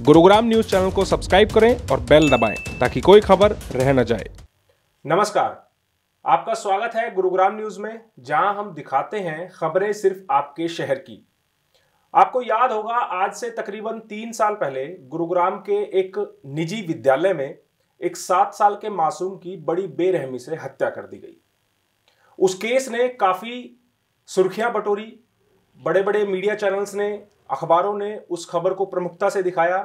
Gurugram news channel को subscribe करें और बेल दबाएँ, ताकि कोई खबर रह न जाए। नमस्कार, आपका स्वागत है गुरुग्राम न्यूज़ में, जहाँ हम दिखाते हैं खबरें सिर्फ़ आपके शहर की। आपको याद होगा, आज से तकरीबन तीन साल पहले गुरुग्राम के एक निजी विद्यालय में एक सात साल के मासूम की बड़ी बेरहमी से हत्या कर दी गई। उस केस ने काफ़ी सुर्खियाँ बटोरी बड़े बड़े मीडिया चैनल्स ने अखबारों ने उस खबर को प्रमुखता से दिखाया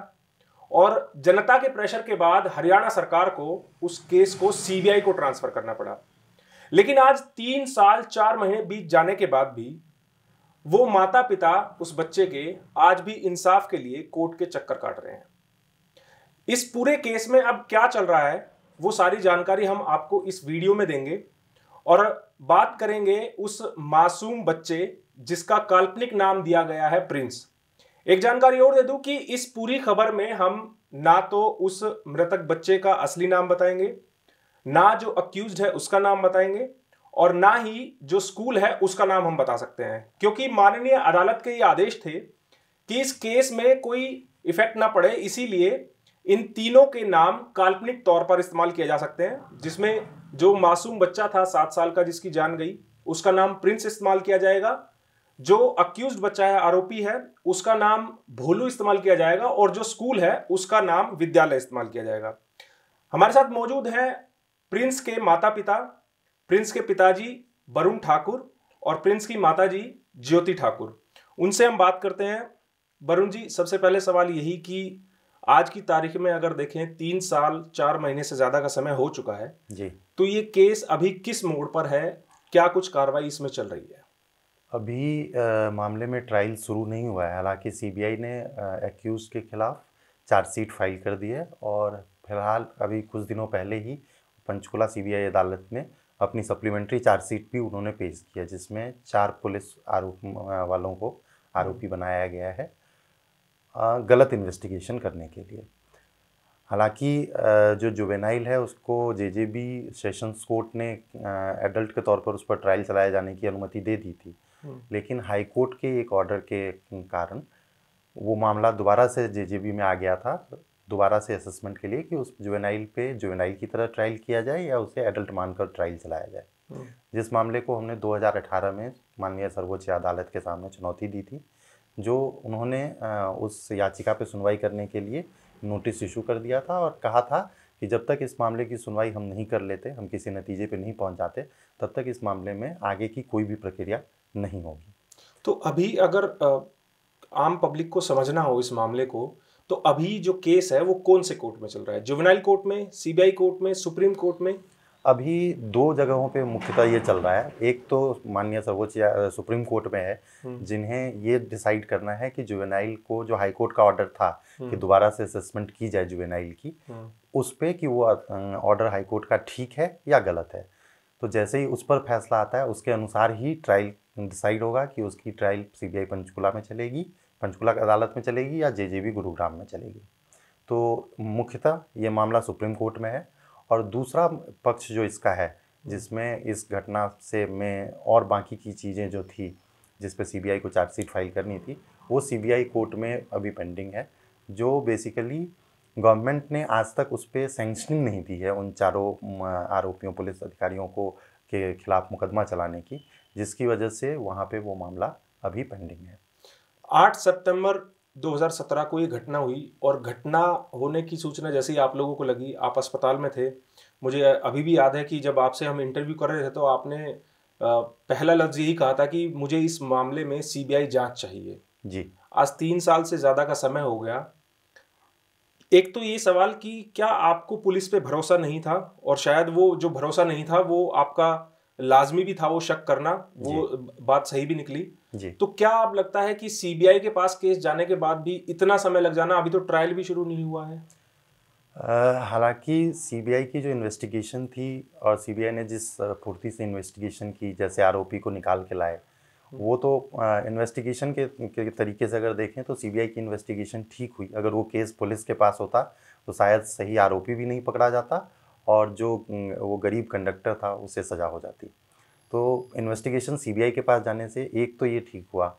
और जनता के प्रेशर के बाद हरियाणा सरकार को उस केस को सीबीआई को ट्रांसफ़र करना पड़ा। लेकिन आज तीन साल, चार महीने बीत जाने के बाद भी वो माता पिता उस बच्चे के आज भी इंसाफ के लिए कोर्ट के चक्कर काट रहे हैं। इस पूरे केस में अब क्या चल रहा है, वो सारी जानकारी हम आपको इस वीडियो में देंगे और बात करेंगे उस मासूम बच्चे जिसका काल्पनिक नाम दिया गया है प्रिंस। एक जानकारी और दे दूँ कि इस पूरी खबर में हम ना तो उस मृतक बच्चे का असली नाम बताएँगे, ना जो अक्यूज है उसका नाम बताएँगे, और ना ही जो स्कूल है उसका नाम हम बता सकते हैं। क्योंकि माननीय अदालत के ये आदेश थे कि इस केस में कोई इफ़ेक्ट ना पड़े, इसीलिए इन तीनों के नाम काल्पनिक तौर पर इस्तेमाल किए जा सकते हैं, जिसमें जो मासूम बच्चा था सात साल का जिसकी जान गई, उसका नाम प्रिंस इस्तेमाल किया जाएगा जो अक्यूज बच्चा है आरोपी है उसका नाम भोलू इस्तेमाल किया जाएगा और जो स्कूल है उसका नाम विद्यालय इस्तेमाल किया जाएगा। हमारे साथ मौजूद हैं प्रिंस के माता पिता प्रिंस के पिताजी वरुण ठाकुर और प्रिंस की माता जी ज्योति ठाकुर। उनसे हम बात करते हैं। वरुण जी सबसे पहले सवाल यही कि आज की तारीख में अगर देखें तीन साल चार महीने से ज़्यादा का समय हो चुका है। जी। तो ये केस अभी किस मोड़ पर है? क्या कुछ कार्रवाई इसमें चल रही है? अभी आ, मामले में ट्रायल शुरू नहीं हुआ है। हालाँकि सीबीआई ने एक्यूज के खिलाफ चार्जशीट फ़ाइल कर दी है और फ़िलहाल अभी कुछ दिनों पहले ही पंचकुला सीबीआई अदालत में अपनी सप्लीमेंट्री चार्जशीट भी उन्होंने पेश किया जिसमें चार पुलिस आरोप वालों को आरोपी बनाया गया है आ, गलत इन्वेस्टिगेशन करने के लिए। हालाँकि जो जुवेनाइल है उसको जेजेबी सेशंस कोर्ट ने एडल्ट के तौर पर उस पर ट्रायल चलाए जाने की अनुमति दे दी थी। लेकिन हाई कोर्ट के एक ऑर्डर के कारण वो मामला दोबारा से जेजेबी में आ गया था दोबारा से असेसमेंट के लिए कि उस जुवेनाइल पे जुवेनाइल की तरह ट्रायल किया जाए या उसे एडल्ट मानकर ट्रायल चलाया जाए। जिस मामले को हमने 2018 में माननीय सर्वोच्च अदालत के सामने चुनौती दी थी जो उन्होंने उस याचिका पे सुनवाई करने के लिए नोटिस इशू कर दिया था और कहा था कि जब तक इस मामले की सुनवाई हम नहीं कर लेते, हम किसी नतीजे पर नहीं पहुँच जाते तब तक इस मामले में आगे की कोई भी प्रक्रिया नहीं होगी। तो अभी अगर आम पब्लिक को समझना हो इस मामले को तो अभी जो केस है वो कौन से कोर्ट में चल रहा है? जुवेनाइल कोर्ट में, सीबीआई कोर्ट में, सुप्रीम कोर्ट में? अभी दो जगहों पे मुख्यतः ये चल रहा है। एक तो माननीय सर्वोच्च सुप्रीम कोर्ट में है जिन्हें ये डिसाइड करना है कि जुवेनाइल को जो हाई कोर्ट का ऑर्डर था कि दोबारा से असेसमेंट की जाए जुवेनाइल की उस पर कि वो ऑर्डर हाई कोर्ट का ठीक है या गलत है। तो जैसे ही उस पर फैसला आता है उसके अनुसार ही ट्रायल डिसाइड होगा कि उसकी ट्रायल सीबीआई पंचकुला में चलेगी पंचकुला अदालत में चलेगी या जेजेबी गुरुग्राम में चलेगी। तो मुख्यतः ये मामला सुप्रीम कोर्ट में है। और दूसरा पक्ष जो इसका है, जिसमें इस घटना से में और बाकी की चीज़ें जो थी जिस पर सी को चार्जशीट फ़ाइल करनी थी, वो सीबीआई कोर्ट में अभी पेंडिंग है, जो बेसिकली गवर्नमेंट ने आज तक उस पर सेंक्शनिंग नहीं दी है उन चारों आरोपियों, पुलिस अधिकारियों को के खिलाफ मुकदमा चलाने की, जिसकी वजह से वहाँ पे वो मामला अभी पेंडिंग है। 8 सितंबर 2017 को ये घटना हुई और घटना होने की सूचना जैसे ही आप लोगों को लगी आप अस्पताल में थे। मुझे अभी भी याद है कि जब आपसे हम इंटरव्यू कर रहे थे तो आपने पहला लफ्ज़ यही कहा था कि मुझे इस मामले में सीबीआई जाँच चाहिए। जी। आज तीन साल से ज़्यादा का समय हो गया। एक तो ये सवाल कि क्या आपको पुलिस पे भरोसा नहीं था? और शायद वो जो भरोसा नहीं था वो आपका लाजमी भी था वो शक करना वो बात सही भी निकली। जी। तो क्या आप लगता है कि सीबीआई के पास केस जाने के बाद भी इतना समय लग जाना अभी तो ट्रायल भी शुरू नहीं हुआ है? हालाँकि सीबीआई की जो इन्वेस्टिगेशन थी और सीबीआई ने जिस फुर्ती से इन्वेस्टिगेशन की जैसे आरोपी को निकाल के लाए वो तो इन्वेस्टिगेशन के, के तरीके से अगर देखें तो सीबीआई की इन्वेस्टिगेशन ठीक हुई। अगर वो केस पुलिस के पास होता तो शायद सही आरोपी भी नहीं पकड़ा जाता और जो वो गरीब कंडक्टर था उसे सज़ा हो जाती। तो इन्वेस्टिगेशन सीबीआई के पास जाने से एक तो ये ठीक हुआ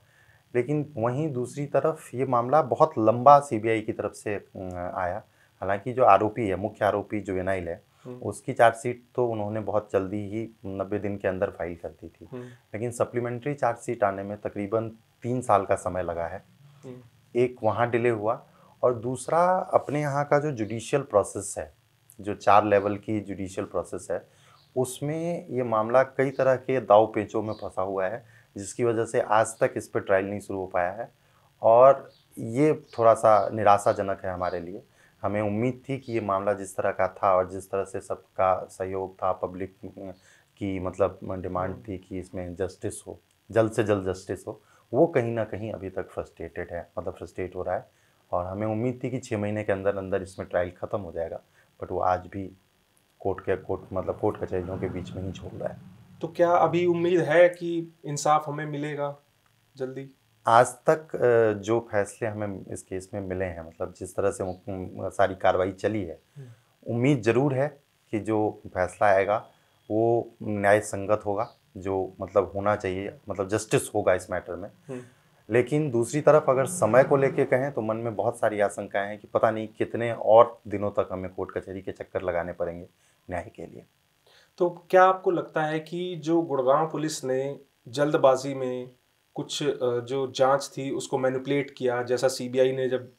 लेकिन वहीं दूसरी तरफ़ ये मामला बहुत लंबा सीबीआई की तरफ़ से आया। हालाँकि जो आरोपी है मुख्य आरोपी जो विनाइल है हम्म। उसकी चार्जशीट तो उन्होंने बहुत जल्दी ही नब्बे दिन के अंदर फ़ाइल कर दी थी। हम्म, लेकिन सप्लीमेंट्री चार्जशीट आने में तकरीबन तीन साल का समय लगा है। हम्म, एक वहाँ डिले हुआ और दूसरा अपने यहाँ का जो जुडिशियल प्रोसेस है जो चार लेवल की जुडिशियल प्रोसेस है, उसमें ये मामला कई तरह के दाव पेचों में फंसा हुआ है, जिसकी वजह से आज तक इस पर ट्रायल नहीं शुरू हो पाया है। और ये थोड़ा सा निराशाजनक है हमारे लिए। हमें उम्मीद थी कि ये मामला जिस तरह का था और जिस तरह से सबका सहयोग था पब्लिक की मतलब डिमांड थी कि इसमें जस्टिस हो, जल्द से जल्द जस्टिस हो, वो कहीं ना कहीं अभी तक फ्रस्ट्रेटेड है मतलब फ्रस्ट्रेट हो रहा है। और हमें उम्मीद थी कि छः महीने के अंदर अंदर इसमें ट्रायल ख़त्म हो जाएगा। बट वो आज भी कोर्ट के कोर्ट मतलब कोर्ट कचहरियों के बीच में ही छोड़ रहा है। तो क्या अभी उम्मीद है कि इंसाफ हमें मिलेगा जल्दी? आज तक जो फैसले हमें इस केस में मिले हैं मतलब जिस तरह से सारी कार्रवाई चली है उम्मीद ज़रूर है कि जो फैसला आएगा वो न्याय संगत होगा जो मतलब होना चाहिए मतलब जस्टिस होगा इस मैटर में। हम्म। लेकिन दूसरी तरफ़ अगर समय को लेके कहें तो मन में बहुत सारी आशंकाएँ हैं कि पता नहीं कितने और दिनों तक हमें कोर्ट कचहरी के चक्कर लगाने पड़ेंगे न्याय के लिए। तो क्या आपको लगता है कि जो गुड़गांव पुलिस ने जल्दबाजी में कुछ जो जाँच थी उसको मैनिपुलेट किया जैसा सीबीआई ने जब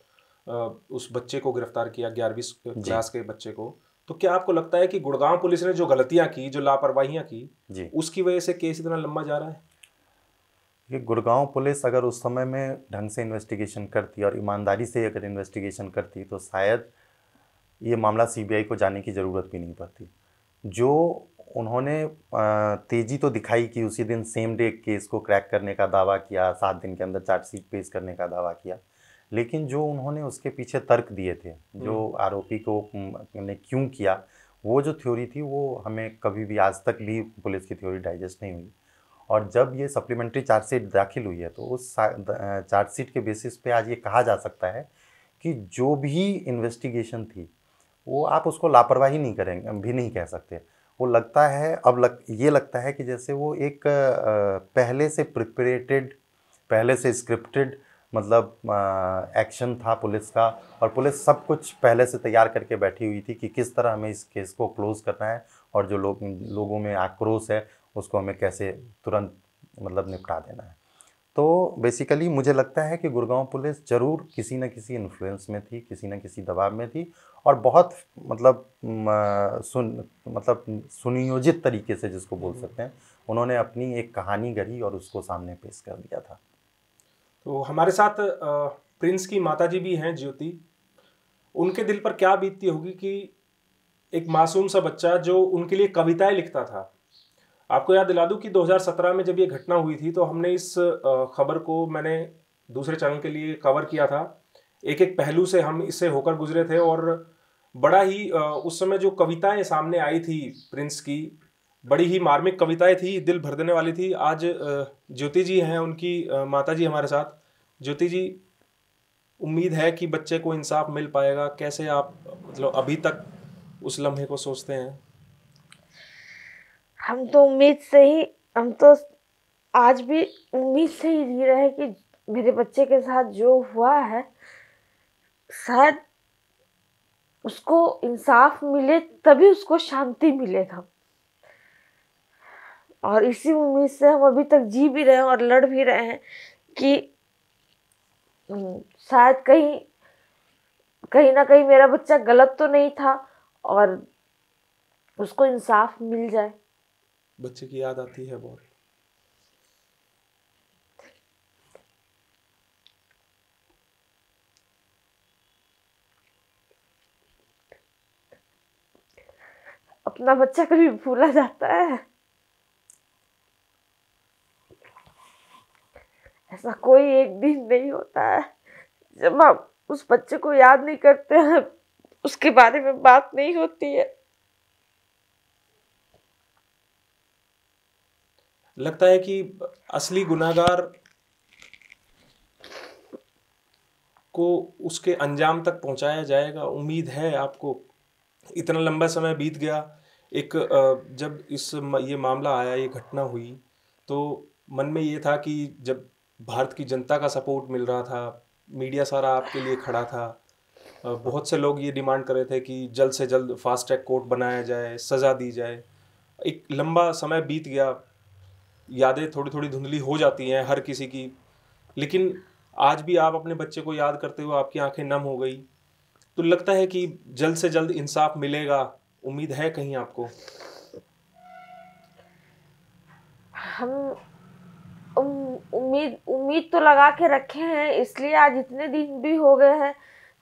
उस बच्चे को गिरफ़्तार किया ग्यारहवीं क्लास के बच्चे को तो क्या आपको लगता है कि गुड़गांव पुलिस ने जो गलतियाँ की जो लापरवाहियाँ की जी। उसकी वजह से केस इतना लंबा जा रहा है? कि गुड़गांव पुलिस अगर उस समय में ढंग से इन्वेस्टिगेशन करती और ईमानदारी से अगर इन्वेस्टिगेशन करती तो शायद ये मामला सीबीआई को जाने की ज़रूरत भी नहीं पड़ती। जो उन्होंने तेज़ी तो दिखाई कि उसी दिन सेम डे केस को क्रैक करने का दावा किया सात दिन के अंदर चार्जशीट पेश करने का दावा किया लेकिन जो उन्होंने उसके पीछे तर्क दिए थे जो आरोपी को ने क्यों किया वो जो थ्योरी थी वो हमें कभी भी आज तक भी पुलिस की थ्योरी डाइजेस्ट नहीं हुई। और जब ये सप्लीमेंट्री चार्जशीट दाखिल हुई है तो उस चार्जशीट के बेसिस पे आज ये कहा जा सकता है कि जो भी इन्वेस्टिगेशन थी, वो आप उसको लापरवाही नहीं करेंगे भी नहीं कह सकते। वो लगता है, अब लग, ये लगता है कि जैसे वो एक पहले से प्रिपरेटेड पहले से स्क्रिप्टेड मतलब एक्शन था पुलिस का, और पुलिस सब कुछ पहले से तैयार करके बैठी हुई थी कि किस तरह हमें इस केस को क्लोज करना है, और जो लोग, लोगों में आक्रोश है उसको हमें कैसे तुरंत मतलब निपटा देना है। तो बेसिकली मुझे लगता है कि गुड़गांव पुलिस ज़रूर किसी न किसी इन्फ्लुएंस में थी किसी न किसी दबाव में थी और बहुत मतलब सुन मतलब सुनियोजित तरीके से जिसको बोल सकते हैं उन्होंने अपनी एक कहानी गढ़ी और उसको सामने पेश कर दिया था। तो हमारे साथ प्रिंस की माताजी भी हैं ज्योति। उनके दिल पर क्या बीतती होगी कि एक मासूम सा बच्चा जो उनके लिए कविताएँ लिखता था आपको याद दिला दूँ कि 2017 में जब ये घटना हुई थी तो हमने इस खबर को मैंने दूसरे चैनल के लिए कवर किया था। एक एक पहलू से हम इससे होकर गुजरे थे और बड़ा ही उस समय जो कविताएँ सामने आई थी प्रिंस की, बड़ी ही मार्मिक कविताएँ थी, दिल भर देने वाली थी। आज ज्योति जी हैं उनकी माता जी हमारे साथ। ज्योति जी, उम्मीद है कि बच्चे को इंसाफ मिल पाएगा। कैसे आप मतलब अभी तक उस लम्हे को सोचते हैं? हम तो उम्मीद से ही, हम तो आज भी उम्मीद से ही जी रहे हैं कि मेरे बच्चे के साथ जो हुआ है, शायद उसको इंसाफ मिले, तभी उसको शांति मिलेगा और इसी उम्मीद से हम अभी तक जी भी रहे हैं और लड़ भी रहे हैं कि शायद कहीं कहीं ना कहीं मेरा बच्चा गलत तो नहीं था और उसको इंसाफ मिल जाए। बच्चे की याद आती है बहुत। अपना बच्चा कभी भूला जाता है? ऐसा कोई एक दिन नहीं होता है, जब आप उस बच्चे को याद नहीं करते हैं, उसके बारे में बात नहीं होती है। लगता है कि असली गुनाहगार को उसके अंजाम तक पहुँचाया जाएगा। उम्मीद है आपको। इतना लंबा समय बीत गया। एक जब इस ये मामला आया, ये घटना हुई तो मन में ये था कि जब भारत की जनता का सपोर्ट मिल रहा था, मीडिया सारा आपके लिए खड़ा था बहुत से लोग ये डिमांड कर रहे थे कि जल्द से जल्द फास्ट ट्रैक कोर्ट बनाया जाए, सज़ा दी जाए। एक लंबा समय बीत गया। यादें थोड़ी थोड़ी धुंधली हो जाती हैं हर किसी की। लेकिन आज भी आप अपने बच्चे को याद करते हुए आपकी आँखें नम हो गई। तो लगता है कि जल्द से जल्द इंसाफ मिलेगा। उम्मीद है कहीं आपको। हम उम्मीद उम्मीद तो लगा के रखे हैं, इसलिए आज इतने दिन भी हो गए हैं,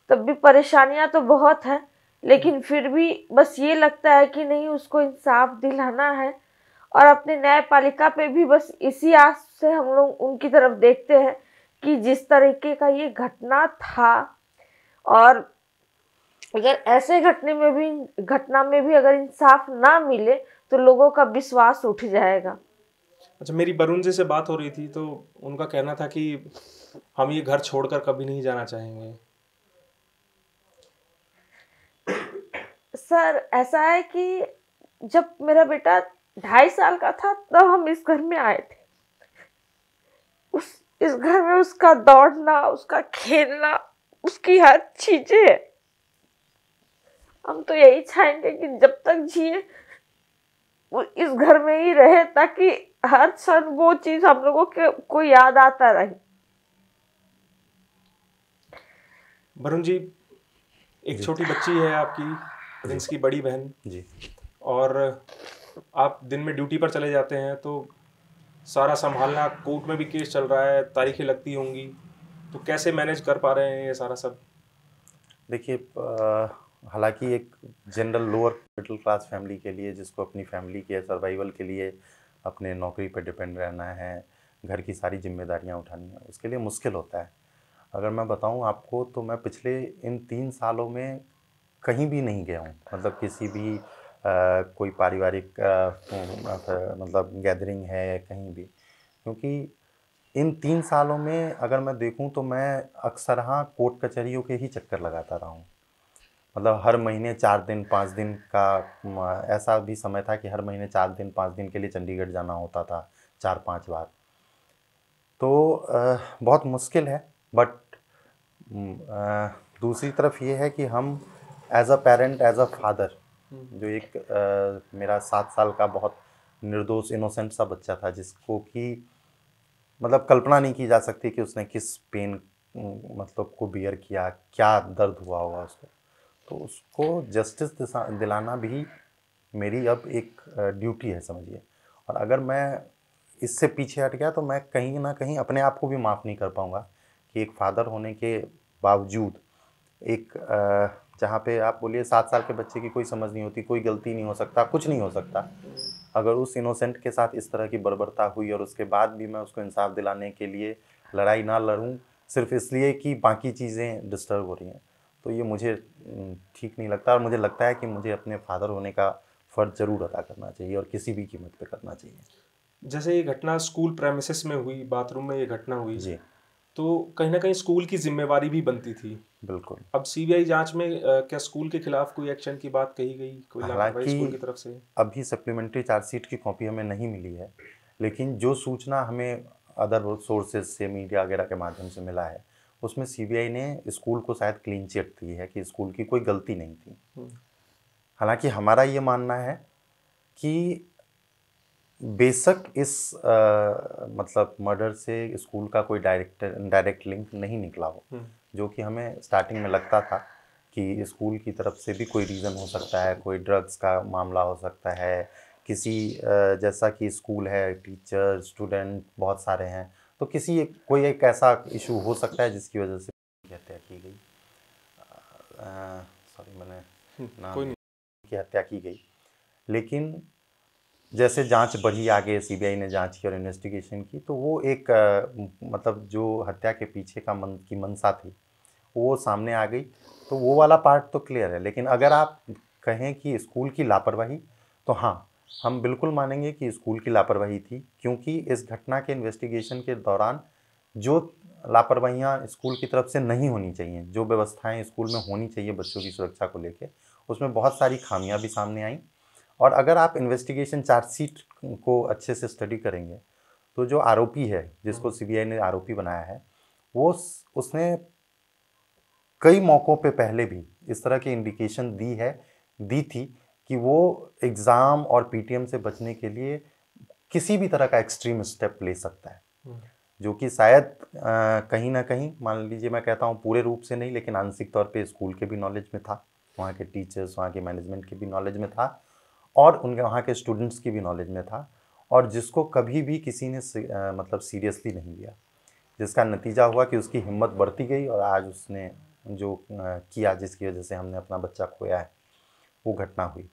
तब भी परेशानियाँ तो बहुत हैं। लेकिन फिर भी बस ये लगता है कि नहीं, उसको इंसाफ दिलाना है। और अपने न्यायपालिका पे भी बस इसी आस से हम लोग उनकी तरफ़ देखते हैं कि जिस तरीके का ये घटना था। और अगर ऐसे घटने में भी घटना में भी अगर इंसाफ ना मिले तो लोगों का विश्वास उठ जाएगा। अच्छा मेरी वरुण जी से बात हो रही थी तो उनका कहना था कि हम ये घर छोड़कर कभी नहीं जाना चाहेंगे। सर ऐसा है कि जब मेरा बेटा ढाई साल का था तब हम इस घर में आए थे। उस इस घर में उसका दौड़ना उसका खेलना उसकी हर चीज़ें हम तो यही चाहेंगे कि जब तक जिए वो इस घर में ही रहे ताकि हर क्षण वो चीज़ हम लोगों के को याद आता रहे। वरुण जी एक छोटी बच्ची है आपकी प्रिंस की बड़ी बहन। जी। और आप दिन में ड्यूटी पर चले जाते हैं तो सारा संभालना कोर्ट में भी केस चल रहा है, तारीखें लगती होंगी तो कैसे मैनेज कर पा रहे हैं ये सारा सब? देखिए हालाँकि एक general lower middle class family के लिए, जिसको अपनी फैमिली के सर्वाइवल के लिए अपने नौकरी पर डिपेंड रहना है, घर की सारी जिम्मेदारियाँ उठानी है, उसके लिए मुश्किल होता है। अगर मैं बताऊँ आपको तो मैं पिछले इन तीन सालों में कहीं भी नहीं गया हूँ मतलब किसी भी कोई पारिवारिक मतलब गैदरिंग है कहीं भी। क्योंकि इन तीन सालों में अगर मैं देखूँ तो मैं अक्सर हाँ कोर्ट कचहरियों के ही चक्कर लगाता रहा हूँ। मतलब हर महीने चार दिन, पाँच दिन का ऐसा भी समय था कि हर महीने चार दिन, पाँच दिन के लिए चंडीगढ़ जाना होता था चार, पाँच बार। तो बहुत मुश्किल है बट दूसरी तरफ़ ये है कि हम as a parent as a father जो एक अ, मेरा सात साल का बहुत निर्दोष इनोसेंट सा बच्चा था जिसको कि मतलब कल्पना नहीं की जा सकती कि उसने किस पेन मतलब को बियर किया क्या दर्द हुआ होगा उसको। तो उसको जस्टिस दिलाना भी मेरी अब एक ड्यूटी है समझिए। और अगर मैं इससे पीछे हट गया तो मैं कहीं ना कहीं अपने आप को भी माफ़ नहीं कर पाऊँगा कि एक फादर होने के बावजूद एक अ, जहाँ पे आप बोलिए सात साल के बच्चे की कोई समझ नहीं होती कोई गलती नहीं हो सकता कुछ नहीं हो सकता। अगर उस इनोसेंट के साथ इस तरह की बर्बरता हुई और उसके बाद भी मैं उसको इंसाफ दिलाने के लिए लड़ाई ना लड़ूँ सिर्फ़ इसलिए कि बाकी चीज़ें डिस्टर्ब हो रही हैं। तो ये मुझे ठीक नहीं लगता और मुझे लगता है कि मुझे अपने फादर होने का फ़र्ज़ ज़रूर अदा करना चाहिए और किसी भी कीमत पर करना चाहिए। जैसे ये घटना स्कूल प्रेमिसेस में हुई बाथरूम में ये घटना हुई जी। तो कहीं ना कहीं स्कूल की जिम्मेवारी भी बनती थी। बिल्कुल। अब सीबीआई जाँच में क्या स्कूल के खिलाफ कोई एक्शन की बात कही गई कोई लापरवाही स्कूल की तरफ़ से? अभी सप्लीमेंट्री चार्जशीट की कॉपी हमें नहीं मिली है लेकिन जो सूचना हमें अदर सोर्सेज से मीडिया वगैरह के माध्यम से मिला है उसमें सीबीआई ने स्कूल को शायद क्लीन चिट दी है कि स्कूल की कोई गलती नहीं थी। हम्म। हालाँकि हमारा ये मानना है कि बेशक इस अ, मतलब मर्डर से स्कूल का कोई डायरेक्ट डायरेक्ट लिंक नहीं निकला हो हम्म। जो कि हमें स्टार्टिंग में लगता था कि स्कूल की तरफ़ से भी कोई रीज़न हो सकता है कोई ड्रग्स का मामला हो सकता है किसी जैसा कि स्कूल है टीचर स्टूडेंट बहुत सारे हैं तो किसी एक कोई एक ऐसा इशू हो सकता है जिसकी वजह से हत्या की गई? सॉरी मैंने नाम की हत्या की गई। लेकिन जैसे जाँच बढ़ी आगे सीबीआई ने जाँच की और इन्वेस्टिगेशन की तो वो एक म- मतलब जो हत्या के पीछे का मन, की मनसा थी, वो सामने आ गई। तो वो वाला पार्ट तो क्लियर है, लेकिन अगर आप कहें कि स्कूल की लापरवाही तो हाँ हम बिल्कुल मानेंगे कि स्कूल की लापरवाही थी, क्योंकि इस घटना के इन्वेस्टिगेशन के दौरान जो लापरवाहियाँ स्कूल की तरफ़ से नहीं होनी चाहिए, जो व्यवस्थाएँ स्कूल में होनी चाहिए बच्चों की सुरक्षा को लेकर उसमें बहुत सारी खामियाँ भी सामने आई। और अगर आप इन्वेस्टिगेशन चार्जशीट को अच्छे से स्टडी करेंगे तो जो आरोपी है जिसको सीबीआई ने आरोपी बनाया है वो उसने कई मौक़ों पे पहले भी इस तरह की इंडिकेशन दी है दी थी कि वो एग्ज़ाम और पीटीएम से बचने के लिए किसी भी तरह का एक्सट्रीम स्टेप ले सकता है हम्म। जो कि शायद कहीं ना कहीं मान लीजिए मैं कहता हूँ पूरे रूप से नहीं लेकिन आंशिक तौर पे स्कूल के भी नॉलेज में था वहाँ के टीचर्स वहाँ के मैनेजमेंट के भी नॉलेज में था और उनके वहाँ के स्टूडेंट्स की भी नॉलेज में था और जिसको कभी भी किसी ने आ, मतलब सीरियसली नहीं लिया जिसका नतीजा हुआ कि उसकी हिम्मत बढ़ती गई और आज उसने जो आ, किया जिसकी वजह से हमने अपना बच्चा खोया है वो घटना हुई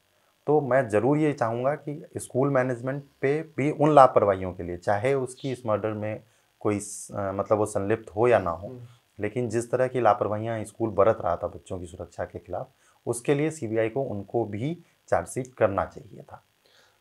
तो मैं ज़रूर ये चाहूँगा कि स्कूल मैनेजमेंट पे भी उन लापरवाहियों के लिए चाहे उसकी इस मर्डर में कोई आ, मतलब वो संलिप्त हो या ना हो हम्म। लेकिन जिस तरह की लापरवाहियाँ स्कूल बरत रहा था बच्चों की सुरक्षा के खिलाफ उसके लिए सीबीआई को उनको भी चार्जशीट करना चाहिए था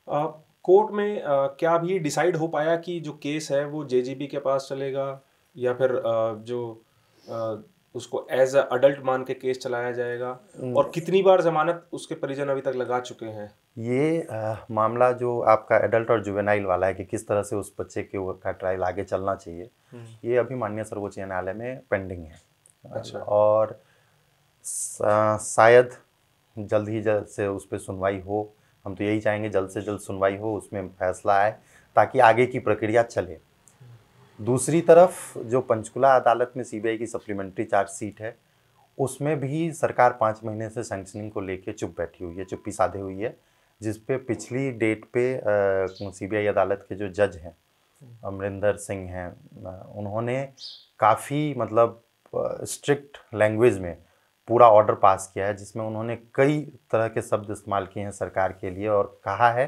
आ, कोर्ट में आ, क्या भी डिसाइड हो पाया कि जो केस है वो जेजीबी के पास चलेगा या फिर आ, जो आ, उसको एज अडल्ट मान के केस चलाया जाएगा। और कितनी बार जमानत उसके परिजन अभी तक लगा चुके हैं ये आ, मामला जो आपका एडल्ट और जुवेनाइल वाला है कि किस तरह से उस बच्चे के का ट्रायल आगे चलना चाहिए हम्म। ये अभी माननीय सर्वोच्च न्यायालय में पेंडिंग है अच्छा और शायद जल्द ही जल्द से उस पर सुनवाई हो। हम तो यही चाहेंगे जल्द से जल्द सुनवाई हो, उसमें फैसला आए, ताकि आगे की प्रक्रिया चले। दूसरी तरफ़, जो पंचकुला अदालत में सीबीआई की सप्लीमेंट्री चार्जशीट है, उसमें भी सरकार पाँच महीने से सेंक्शनिंग को लेके चुप बैठी हुई है, चुप्पी साधे हुई है, जिस पे पिछली डेट पे सीबीआई अदालत के जो जज हैं, अमरिंदर सिंह हैं उन्होंने काफ़ी मतलब स्ट्रिक्ट लैंग्वेज में पूरा ऑर्डर पास किया है, जिसमें उन्होंने कई तरह के शब्द इस्तेमाल किए हैं सरकार के लिए और कहा है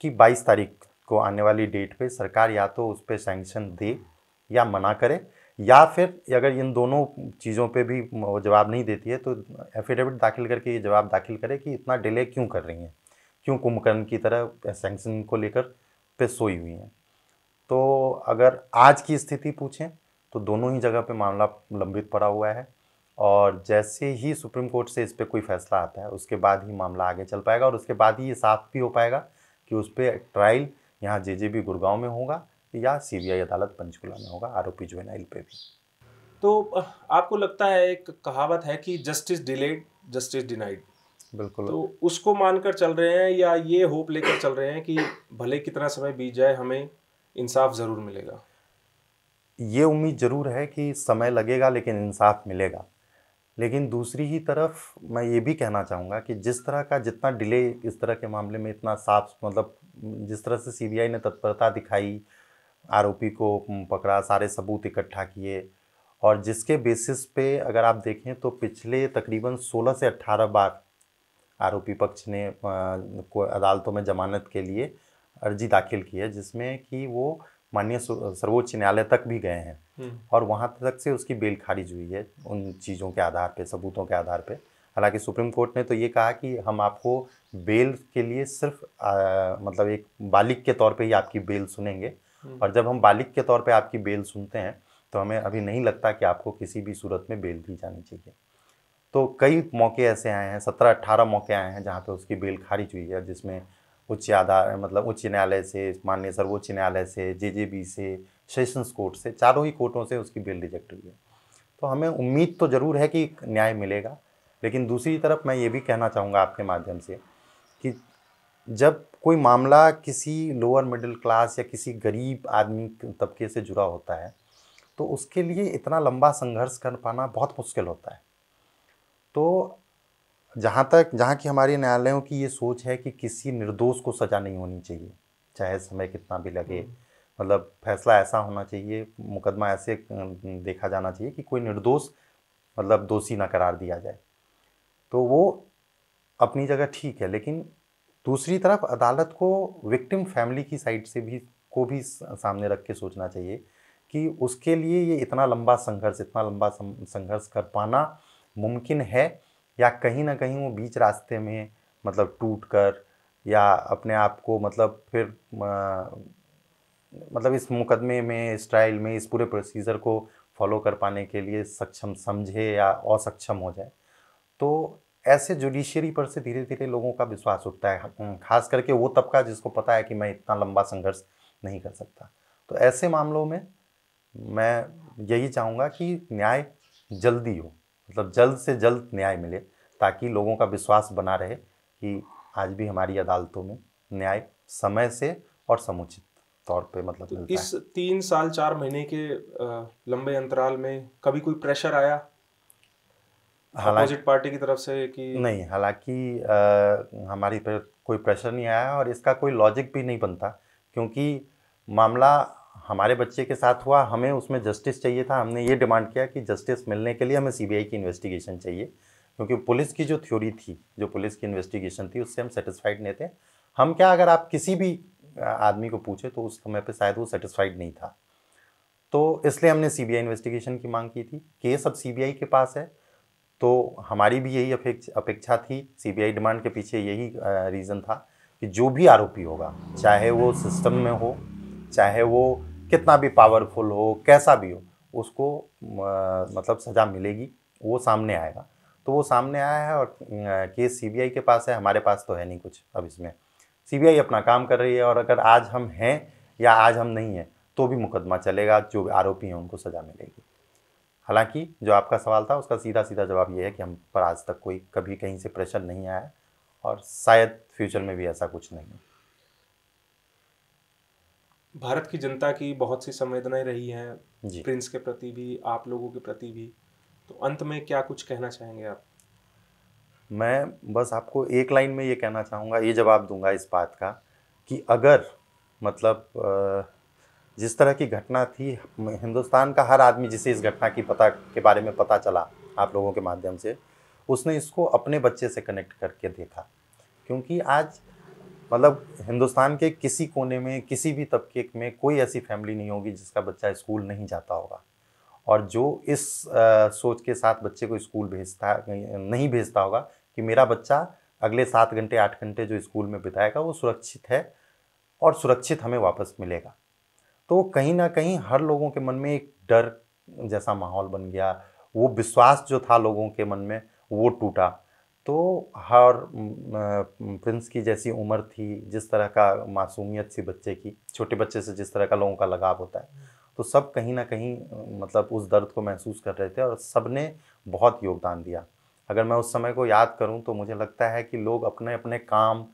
कि 22 तारीख को आने वाली डेट पे सरकार या तो उस पर सैंक्शन दे या मना करे, या फिर अगर इन दोनों चीज़ों पे भी जवाब नहीं देती है तो एफिडेविट दाखिल करके ये जवाब दाखिल करे कि इतना डिले क्यों कर रही हैं? क्यों कुंभकर्ण की तरह सैंक्शन को लेकर पे सोई हुई हैं? तो अगर आज की स्थिति पूछें तो दोनों ही जगह पे मामला लंबित पड़ा हुआ है। और जैसे ही सुप्रीम कोर्ट से इस पर कोई फैसला आता है उसके बाद ही मामला आगे चल पाएगा और उसके बाद ही ये साफ़ भी हो पाएगा कि उस पर ट्रायल यहाँ जे जे बी गुड़गांव में होगा या सीबीआई अदालत पंचकुला में होगा आरोपी जो जुवेनाइल पे भी। तो आपको लगता है एक कहावत है कि जस्टिस डिलेड जस्टिस डिनाइड बिल्कुल। तो उसको मानकर चल रहे हैं या ये होप लेकर चल रहे हैं कि भले कितना समय बीत जाए हमें इंसाफ ज़रूर मिलेगा? ये उम्मीद ज़रूर है कि समय लगेगा लेकिन इंसाफ मिलेगा। लेकिन दूसरी ही तरफ़ मैं ये भी कहना चाहूँगा कि जिस तरह का जितना डिले इस तरह के मामले में इतना साफ़ मतलब जिस तरह से सीबीआई ने तत्परता दिखाई, आरोपी को पकड़ा, सारे सबूत इकट्ठा किए, और जिसके बेसिस पे अगर आप देखें तो पिछले तकरीबन 16 से 18 बार आरोपी पक्ष ने को अदालतों में जमानत के लिए अर्जी दाखिल की है, जिसमें कि वो माननीय सर्वोच्च न्यायालय तक भी गए हैं। और वहाँ तक से उसकी बेल खारिज हुई है उन चीज़ों के आधार पे सबूतों के आधार पे। हालाँकि सुप्रीम कोर्ट ने तो ये कहा कि हम आपको बेल के लिए सिर्फ़ आ, मतलब एक बालिक के तौर पे ही आपकी बेल सुनेंगे। हम्म। और जब हम बालिक के तौर पे आपकी बेल सुनते हैं तो हमें अभी नहीं लगता कि आपको किसी भी सूरत में बेल दी जानी चाहिए। तो कई मौके ऐसे आए हैं सत्रह अट्ठारह मौके आए हैं जहाँ पे उसकी बेल खारिज हुई है जिसमें उच्च आधार मतलब उच्च न्यायालय से, माननीय सर्वोच्च न्यायालय से जे जे बी से, सेशंस कोर्ट से, चारों ही कोर्टों से उसकी बिल रिजेक्ट हुई है। तो हमें उम्मीद तो ज़रूर है कि न्याय मिलेगा, लेकिन दूसरी तरफ़ मैं ये भी कहना चाहूँगा आपके माध्यम से कि जब कोई मामला किसी लोअर मिडिल क्लास या किसी गरीब आदमी तबके से जुड़ा होता है तो उसके लिए इतना लंबा संघर्ष कर पाना बहुत मुश्किल होता है। तो जहाँ तक जहाँ की हमारी न्यायालयों की ये सोच है कि किसी निर्दोष को सज़ा नहीं होनी चाहिए चाहे समय कितना भी लगे हम्म। मतलब फैसला ऐसा होना चाहिए मुकदमा ऐसे देखा जाना चाहिए कि कोई निर्दोष मतलब दोषी ना करार दिया जाए तो वो अपनी जगह ठीक है लेकिन दूसरी तरफ़ अदालत को विक्टिम फैमिली की साइड से भी को भी सामने रख के सोचना चाहिए कि उसके लिए ये इतना लंबा संघर्ष इतना लंबा संघर्ष कर पाना मुमकिन है या कहीं ना कहीं वो बीच रास्ते में मतलब टूट कर या अपने आप को मतलब फिर मतलब इस मुकदमे में, इस ट्रायल में, इस पूरे प्रोसीजर को फॉलो कर पाने के लिए सक्षम समझे या असक्षम हो जाए। तो ऐसे जुडिशियरी पर से धीरे धीरे लोगों का विश्वास उठता है। खास करके वो तबका जिसको पता है कि मैं इतना लंबा संघर्ष नहीं कर सकता। तो ऐसे मामलों में मैं यही चाहूँगा कि न्याय जल्दी हो। मतलब जल्द से जल्द न्याय मिले ताकि लोगों का विश्वास बना रहे कि आज भी हमारी अदालतों में न्याय समय से और समुचित तौर पे मतलब तो मिलता इस है। तीन साल चार महीने के लंबे अंतराल में कभी कोई प्रेशर आया? अपोजिट पार्टी की तरफ़ से कि नहीं हालाँकि हमारी पर कोई प्रेशर नहीं आया और इसका कोई लॉजिक भी नहीं बनता क्योंकि मामला हमारे बच्चे के साथ हुआ, हमें उसमें जस्टिस चाहिए था। हमने ये डिमांड किया कि जस्टिस मिलने के लिए हमें सीबीआई की इन्वेस्टिगेशन चाहिए। क्योंकि पुलिस की जो थ्योरी थी, जो पुलिस की इन्वेस्टिगेशन थी, उससे हम सेटिस्फाइड नहीं थे। हम क्या, अगर आप किसी भी आदमी को पूछे तो उस समय पर शायद वो सेटिस्फाइड नहीं था। तो इसलिए हमने सीबीआई इन्वेस्टिगेशन की मांग की थी। केस अब सीबीआई के पास है तो हमारी भी यही अपेक्षा थी। सीबीआई डिमांड के पीछे यही रीज़न था कि जो भी आरोपी होगा, चाहे वो सिस्टम में हो चाहे वो कितना भी पावरफुल हो, कैसा भी हो, उसको मतलब सज़ा मिलेगी, वो सामने आएगा। तो वो सामने आया है और केस सीबीआई के पास है, हमारे पास तो है नहीं कुछ अब इसमें। सीबीआई अपना काम कर रही है और अगर आज हम हैं या आज हम नहीं हैं तो भी मुकदमा चलेगा, जो आरोपी हैं उनको सज़ा मिलेगी। हालाँकि जो आपका सवाल था, उसका सीधा सीधा जवाब ये है कि हम पर आज तक कोई कभी कहीं से प्रेशर नहीं आया और शायद फ्यूचर में भी ऐसा कुछ नहीं है। भारत की जनता की बहुत सी संवेदनाएँ रही हैं प्रिंस के प्रति भी आप लोगों के प्रति भी। तो अंत में क्या कुछ कहना चाहेंगे आप? मैं बस आपको एक लाइन में ये कहना चाहूँगा ये जवाब दूँगा इस बात का कि अगर मतलब जिस तरह की घटना थी हिंदुस्तान का हर आदमी जिसे इस घटना की पता के बारे में पता चला आप लोगों के माध्यम से उसने इसको अपने बच्चे से कनेक्ट करके देखा। क्योंकि आज मतलब हिंदुस्तान के किसी कोने में किसी भी तबके में कोई ऐसी फैमिली नहीं होगी जिसका बच्चा स्कूल नहीं जाता होगा। और जो इस अ, सोच के साथ बच्चे को स्कूल भेजता नहीं भेजता होगा कि मेरा बच्चा अगले सात घंटे आठ घंटे जो स्कूल में बिताएगा वो सुरक्षित है और सुरक्षित हमें वापस मिलेगा। तो कहीं ना कहीं हर लोगों के मन में एक डर जैसा माहौल बन गया। वो विश्वास जो था लोगों के मन में वो टूटा। तो हर प्रिंस की जैसी उम्र थी जिस तरह का मासूमियत थी बच्चे की छोटे बच्चे से जिस तरह का लोगों का लगाव होता है तो सब कहीं ना कहीं मतलब उस दर्द को महसूस कर रहे थे और सबने बहुत योगदान दिया। अगर मैं उस समय को याद करूँ तो मुझे लगता है कि लोग अपने अपने काम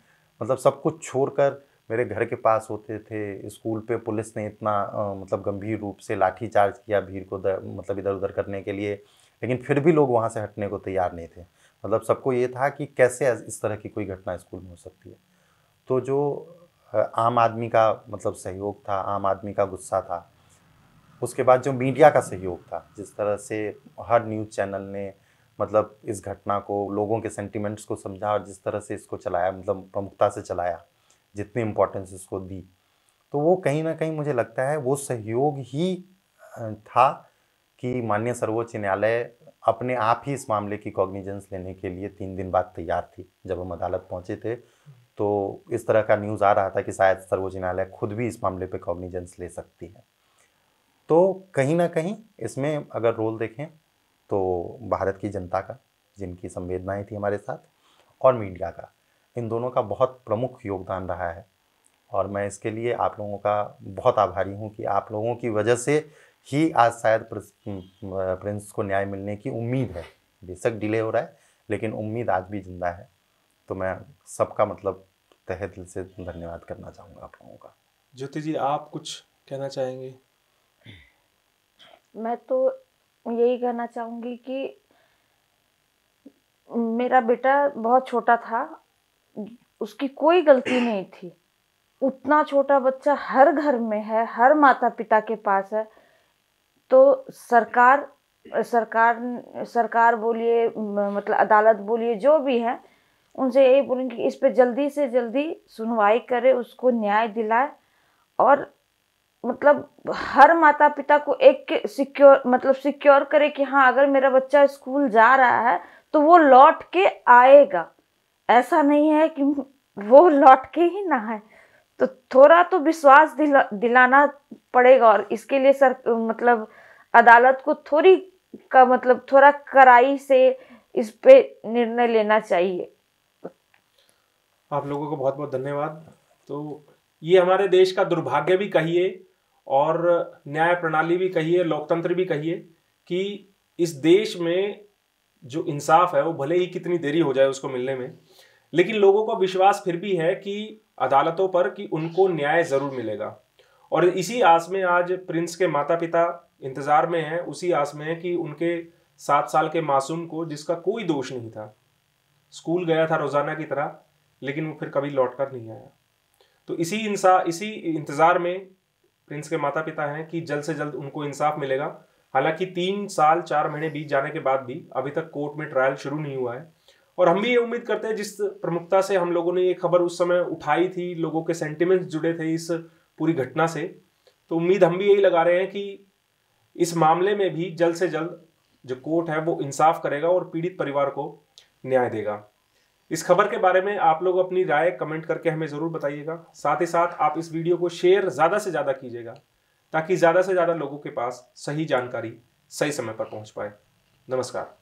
मतलब सब कुछ छोड़कर मेरे घर के पास होते थे स्कूल पे पुलिस ने इतना मतलब गंभीर रूप से लाठी चार्ज किया भीड़ को दर, मतलब इधर उधर करने के लिए लेकिन फिर भी लोग वहाँ से हटने को तैयार नहीं थे। मतलब सबको ये था कि कैसे इस तरह की कोई घटना स्कूल में हो सकती है। तो जो आम आदमी का मतलब सहयोग था, आम आदमी का गुस्सा था, उसके बाद जो मीडिया का सहयोग था, जिस तरह से हर न्यूज़ चैनल ने मतलब इस घटना को, लोगों के सेंटिमेंट्स को समझा और जिस तरह से इसको चलाया मतलब प्रमुखता से चलाया, जितनी इम्पोर्टेंस इसको दी तो वो कहीं ना कहीं मुझे लगता है वो सहयोग ही था कि माननीय सर्वोच्च न्यायालय अपने आप ही इस मामले की कॉग्निजेंस लेने के लिए तीन दिन बाद तैयार थी। जब हम अदालत पहुँचे थे तो इस तरह का न्यूज़ आ रहा था कि शायद सर्वोच्च न्यायालय खुद भी इस मामले पे कॉग्निजेंस ले सकती है। तो कहीं ना कहीं इसमें अगर रोल देखें तो भारत की जनता का, जिनकी संवेदनाएँ थी हमारे साथ, और मीडिया का, इन दोनों का बहुत प्रमुख योगदान रहा है। और मैं इसके लिए आप लोगों का बहुत आभारी हूँ कि आप लोगों की वजह से ही आज शायद प्रिंस को न्याय मिलने की उम्मीद है। बेशक डिले हो रहा है लेकिन उम्मीद आज भी ज़िंदा है। तो मैं सबका मतलब तहे दिल से धन्यवाद करना चाहूँगा आप लोगों का। ज्योति जी आप कुछ कहना चाहेंगे? मैं तो यही कहना चाहूँगी कि मेरा बेटा बहुत छोटा था उसकी कोई गलती नहीं थी। उतना छोटा बच्चा हर घर में है हर माता पिता के पास है। तो सरकार सरकार सरकार बोलिए मतलब अदालत बोलिए, जो भी है, उनसे यही बोलेंगे कि इस पे जल्दी से जल्दी सुनवाई करे, उसको न्याय दिलाए और मतलब हर माता पिता को एक सिक्योर मतलब सिक्योर करे कि हाँ अगर मेरा बच्चा स्कूल जा रहा है तो वो लौट के आएगा। ऐसा नहीं है कि वो लौट के ही ना है तो थोड़ा तो विश्वास दिला, दिलाना पड़ेगा और इसके लिए सर मतलब अदालत को थोड़ी का मतलब थोड़ा कड़ाई से इस पे निर्णय लेना चाहिए। आप लोगों को बहुत बहुत धन्यवाद। तो ये हमारे देश का दुर्भाग्य भी कहिए और न्याय प्रणाली भी कहिए, लोकतंत्र भी कहिए कि इस देश में जो इंसाफ है वो भले ही कितनी देरी हो जाए उसको मिलने में, लेकिन लोगों का विश्वास फिर भी है कि अदालतों पर कि उनको न्याय ज़रूर मिलेगा। और इसी आस में आज प्रिंस के माता पिता इंतज़ार में हैं, उसी आस में है कि उनके सात साल के मासूम को, जिसका कोई दोष नहीं था, स्कूल गया था रोज़ाना की तरह, लेकिन वो फिर कभी लौट कर नहीं आया। तो इसी इंसा, इसी इंतज़ार में प्रिंस के माता पिता हैं कि जल्द से जल्द उनको इंसाफ मिलेगा। हालाँकि तीन साल, चार महीने बीत जाने के बाद भी अभी तक कोर्ट में ट्रायल शुरू नहीं हुआ है। और हम भी ये उम्मीद करते हैं, जिस प्रमुखता से हम लोगों ने ये खबर उस समय उठाई थी, लोगों के सेंटिमेंट्स जुड़े थे इस पूरी घटना से तो उम्मीद हम भी यही लगा रहे हैं कि इस मामले में भी जल्द से जल्द जो कोर्ट है वो इंसाफ करेगा और पीड़ित परिवार को न्याय देगा। इस खबर के बारे में आप लोग अपनी राय कमेंट करके हमें ज़रूर बताइएगा। साथ ही साथ आप इस वीडियो को शेयर ज़्यादा से ज़्यादा कीजिएगा, ताकि ज़्यादा से ज़्यादा लोगों के पास सही जानकारी सही समय पर पहुँच पाए। नमस्कार।